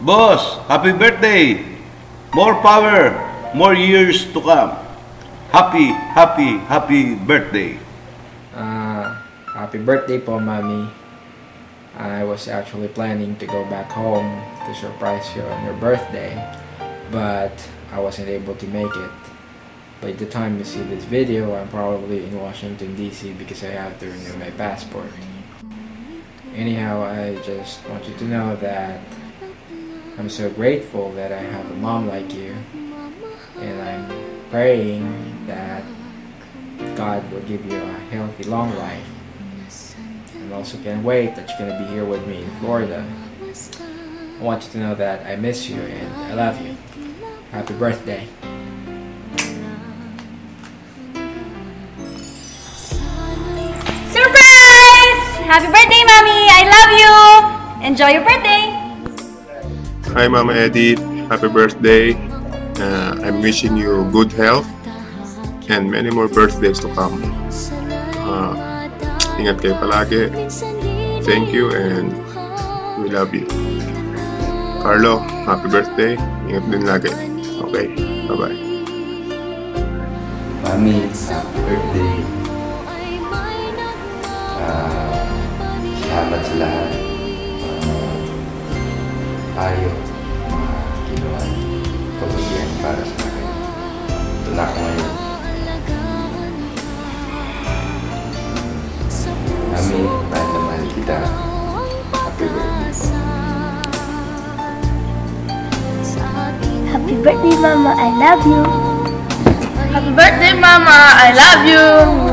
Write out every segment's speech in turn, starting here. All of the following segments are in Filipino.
Boss, happy birthday! More power, more years to come. Happy, happy, happy birthday. Uh, happy birthday po, Mommy. I was actually planning to go back home to surprise you on your birthday, but I wasn't able to make it. By the time you see this video, I'm probably in Washington DC because I have to renew my passport. Anyhow, I just want you to know that I'm so grateful that I have a mom like you, and I'm praying that God will give you a healthy, long life. And also can't wait that you're gonna be here with me in Florida. I want you to know that I miss you and I love you. Happy birthday. Surprise! Happy birthday, Mommy! I love you! Enjoy your birthday! Hi, Mama Edith. Happy birthday. Uh, I'm wishing you good health and many more birthdays to come. Uh, ingat kayo palagi. Thank you and we love you. Carlo, happy birthday. Ingat din lagi. Okay, bye-bye. Mami, happy birthday. Salamat sa lahat. Ah, ginawa, pagbabihan para sa akin. Ito na ako ngayon. Mami, mahal na mahal kita. Happy birthday. Happy birthday, Mama. I love you. Happy birthday, Mama! I love you!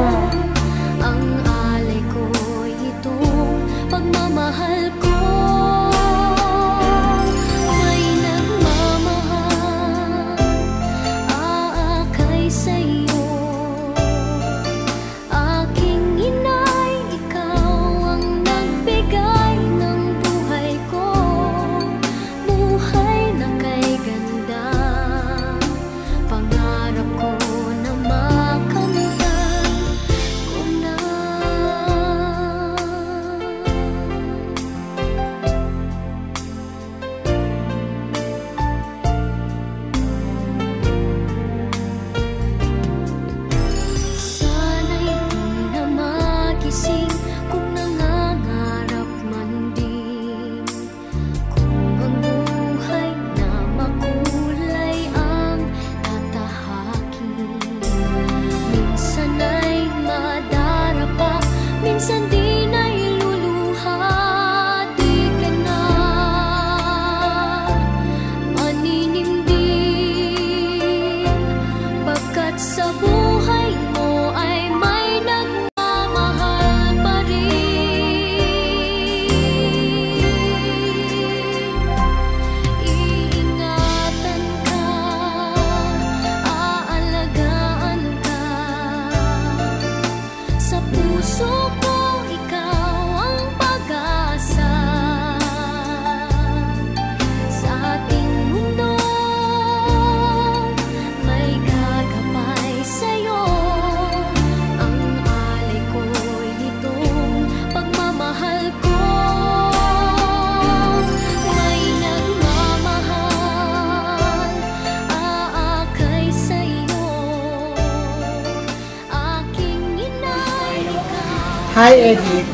Hi, Edith.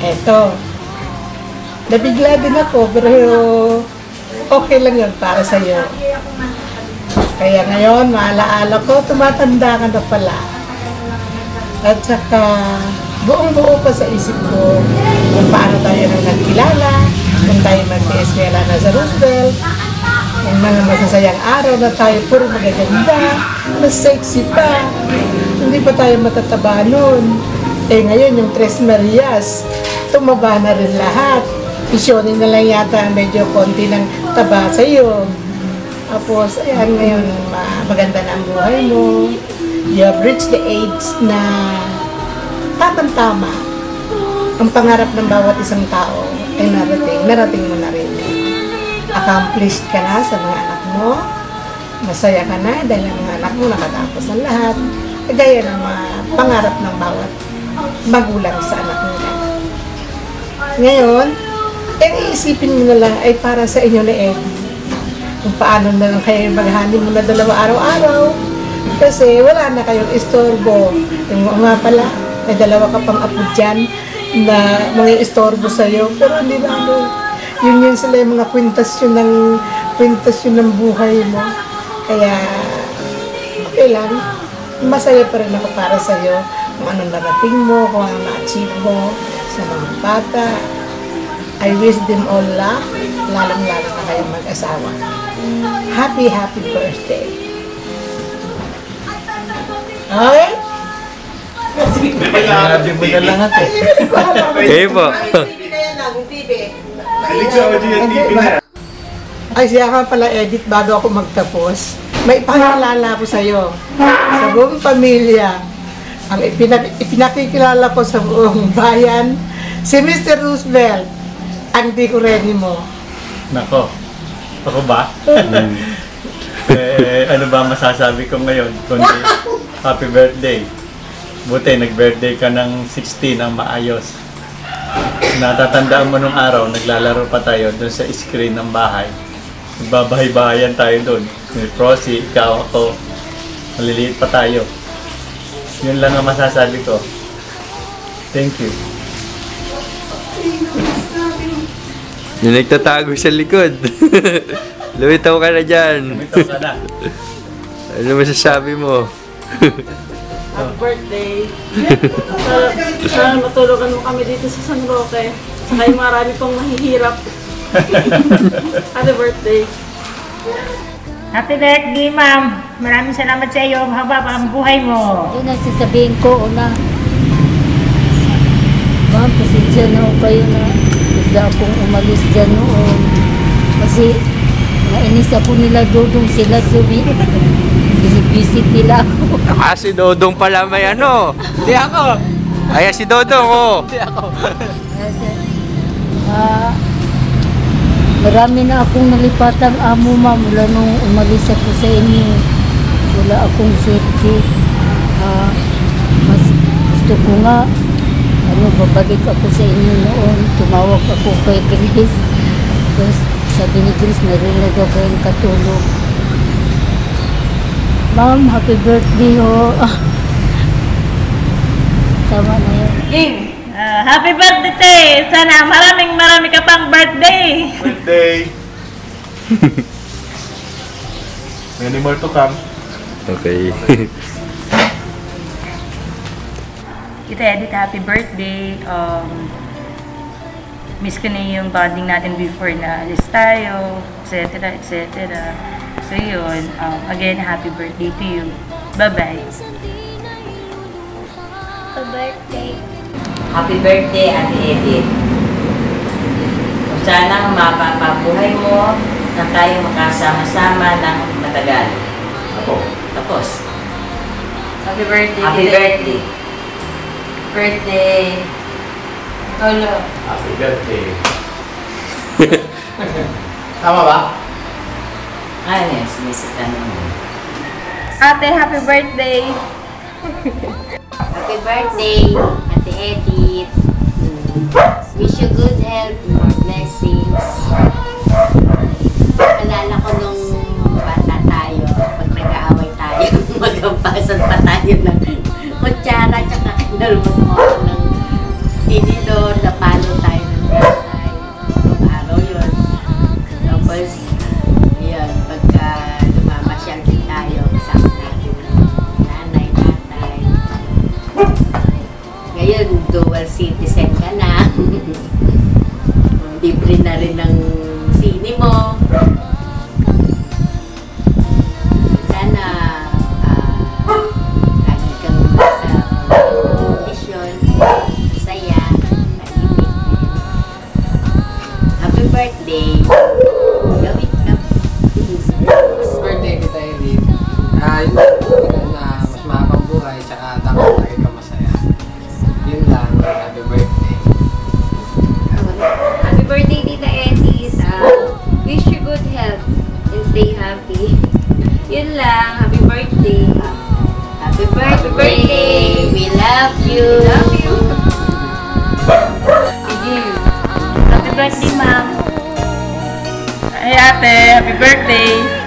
Eto. Nabigla din ako, pero okay lang yun para sa'yo. Kaya ngayon, maalaala ko, tumatanda ka na pala. At saka, buong-buo pa sa isip ko kung paano tayo nang nagkilala, kung tayo mag-eskwela na sa Roosevelt, yung mga masasayang araw na tayo puro magaganda, mas sexy pa. Hindi pa tayo matataba noon. Eh ngayon, yung Tres Marias, tumaba na rin lahat. Isyonin na lang yata medyo konti ng taba sa iyo. Tapos, ayan ngayon, ma- maganda na ang buhay mo. You have reached the age na tamang-tama. Ang pangarap ng bawat isang tao ay narating, narating mo na rin. Accomplished ka na sa mga anak mo. Masaya ka na dahil ang mga anak mo nakatapos ng lahat. Kagaya ng mga pangarap ng bawat magulang sa anak nila. Ngayon, eh iisipin mo na lang ay para sa inyo ni Eddie. Kung paano na lang kayo maghani mo na dalawa araw-araw. Kasi wala na kayong istorbo. Yung nga pala, may dalawa ka pang apo dyan na mga istorbo sa'yo. Pero hindi na ano, yun yun sila yung mga kwintasyon ng, kwintasyon ng buhay mo. Kaya, okay lang. Masaya pa rin ako para sa'yo. Kung anong narating mo, kung anong na-achieve mo sa mga bata. I wish them all luck, lalong-lalo na kayong mag-asawa. Happy, happy birthday. Okay? Sinabi mo na lang ate. Kayo po. Ay, siya ka pala edit bago ako magtapos. May ipakilala ko sa'yo. Sa buong pamilya. Ang ipinak ipinakikilala ko sa buong bayan, si Mr. Roosevelt, ang di ko ready mo. Nako. Ako ba? eh, ano ba masasabi ko ngayon? Kundi, happy birthday. Buti, nag-birthday ka ng 16 ang maayos. Natatandaan mo nung araw, naglalaro pa tayo doon sa screen ng bahay. Nagbabahay-bahayan tayo doon. May Prosy, ikaw, ako. Maliliit pa tayo. Yun lang ang masasabi ko. Thank you. Yung nagtatago sa likod. Lumitaw ka na dyan. Ito ka na. Ano masasabi mo? Happy birthday. Sana, matulungan mo kami dito sa San Roque. Saka yung marami pong mahihirap. Happy birthday. Happy birthday, ma'am. Maraming salamat sa iyo. Haba pa ang buhay mo. Yun ang sasabihin ko una. Ma'am, pasensya na ho kayo na bigla akong umalis dyan noon. Kasi nainis ako nila dudong sila sabi. Binibisit nila ako. Ah, si Dodong pala may ano. Hindi ako. Ay, si Dodong, oh. Hindi ako. Kasi, ah, marami na akong nalipatang amo ma'am mula nung umalis ako sa inyo. Wala akong swerte. Ah, mas gusto ko nga ano, babalik ako sa inyo noon. Tumawag ako kay Grace. Tapos sabi ni Grace, narinig ako yung katulog. Ma'am, happy birthday ho. Tama na yun. King, ah, happy birthday! Sana maraming marami ka pang birthday! Birthday! Many more to come. Okay. Kita Edith, happy birthday. Um, miss ko na yung bonding natin before na alis tayo, etc. etc. So yun, um, again, happy birthday to you. Bye-bye. Happy birthday. Happy birthday, Ate Edith. Sana mapapabuhay mo na tayo makasama-sama ng matagal. Tapos. Happy birthday. Happy birthday. Birthday. Lolo. Happy birthday. Tama ba? Ano yan? Sinisita naman. Ate, happy birthday. Happy birthday, Ate Edith. Wish you good health, more blessings. Magampasan pa tayo ng kutsara tsaka kinalmot mo ako ng tinidor, napalo tayo ng tatay. Nung araw yun. Tapos, yun, pagka lumamasyal din tayo, kasama natin ng nanay, tatay. Ngayon, dual citizen birthday! Gawit ka. birthday kita, Edith. Ah, yun lang. Na mas buhay, tsaka dapat lagi ka masaya. Yun lang. Happy birthday. Happy birthday, Tita Edith. Uh, wish you good health and stay happy. Yun lang. Happy birthday. Happy birthday. We love you. Love you. Happy birthday, ma'am. Hey ate, happy birthday!